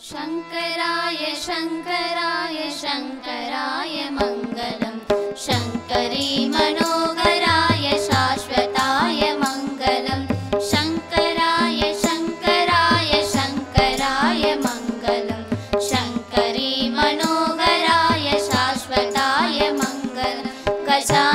शङ्कराय शङ्कराय शङ्कराय मङ्गलं शङ्करि मनोहराय शाश्वताय मङ्गलं शङ्कराय शङ्कराय शङ्कराय मङ्गलं शङ्करि मनोहराय शाश्वताय मङ्गलं कशाय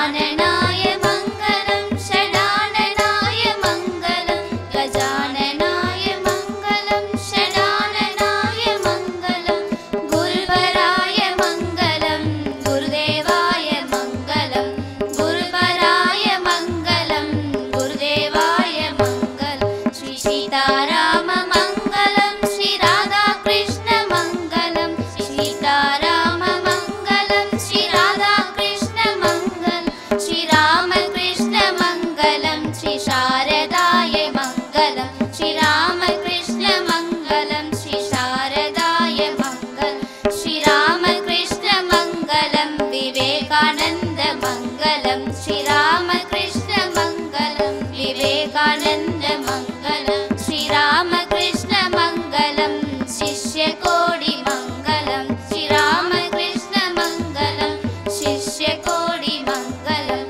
ीता श्रीराधाकृष्णमङ्गलं सीताराममङ्गलं श्रीराधाकृष्ण मङ्गलं श्रीरामकृष्ण मङ्गलं श्री शारदाय मङ्गलं श्रीरामकृष्णमङ्गलं श्री शारदाय मङ्गलं demon